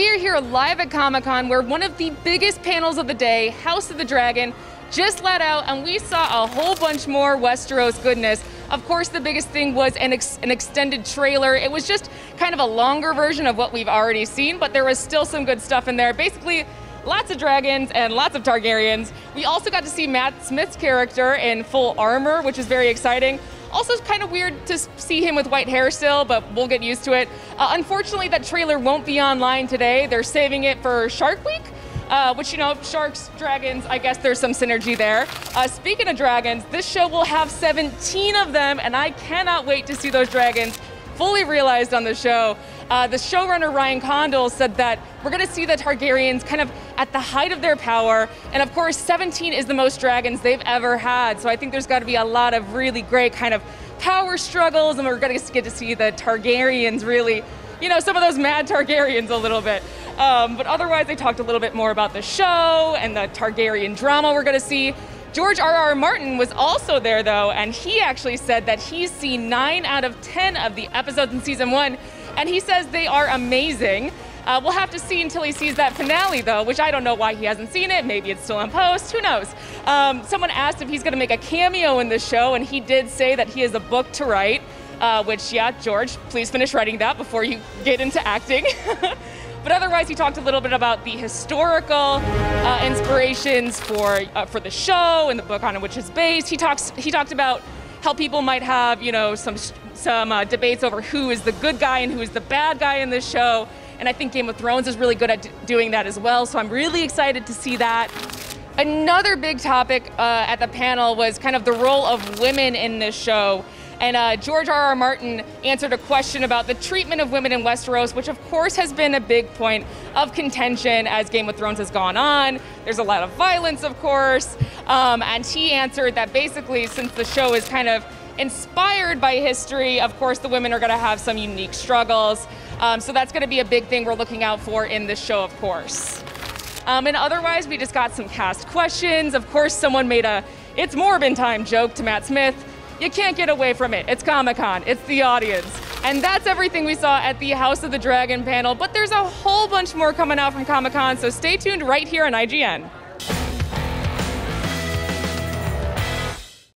are here live at Comic Con where one of the biggest panels of the day, House of the Dragon, just let out and we saw a whole bunch more Westeros goodness. Of course, the biggest thing was an, ex an extended trailer. It was just kind of a longer version of what we've already seen, but there was still some good stuff in there. Basically, lots of dragons and lots of Targaryens. We also got to see Matt Smith's character in full armor, which is very exciting. Also, it's kind of weird to see him with white hair still, but we'll get used to it. Uh, unfortunately, that trailer won't be online today. They're saving it for Shark Week. Uh, which, you know, sharks, dragons, I guess there's some synergy there. Uh, speaking of dragons, this show will have 17 of them, and I cannot wait to see those dragons fully realized on the show. Uh, the showrunner Ryan Condal said that we're going to see the Targaryens kind of at the height of their power. And of course, 17 is the most dragons they've ever had. So I think there's got to be a lot of really great kind of power struggles, and we're going to get to see the Targaryens really, you know, some of those mad Targaryens a little bit. Um, but otherwise, they talked a little bit more about the show and the Targaryen drama we're going to see. George R. R. Martin was also there, though, and he actually said that he's seen nine out of 10 of the episodes in season one, and he says they are amazing. Uh, we'll have to see until he sees that finale, though, which I don't know why he hasn't seen it. Maybe it's still in post. Who knows? Um, someone asked if he's going to make a cameo in the show, and he did say that he has a book to write. Uh, which, yeah, George, please finish writing that before you get into acting. but otherwise, he talked a little bit about the historical uh, inspirations for uh, for the show and the book on which it's based. He talks. He talked about how people might have, you know, some some uh, debates over who is the good guy and who is the bad guy in this show. And I think Game of Thrones is really good at doing that as well. So I'm really excited to see that. Another big topic uh, at the panel was kind of the role of women in this show. And uh, George R. R. Martin answered a question about the treatment of women in Westeros, which of course has been a big point of contention as Game of Thrones has gone on. There's a lot of violence, of course. Um, and he answered that basically, since the show is kind of inspired by history, of course, the women are going to have some unique struggles. Um, so that's going to be a big thing we're looking out for in this show, of course. Um, and otherwise, we just got some cast questions. Of course, someone made a "It's Morbin time" joke to Matt Smith. You can't get away from it. It's Comic Con. It's the audience. And that's everything we saw at the House of the Dragon panel. But there's a whole bunch more coming out from Comic Con, so stay tuned right here on IGN.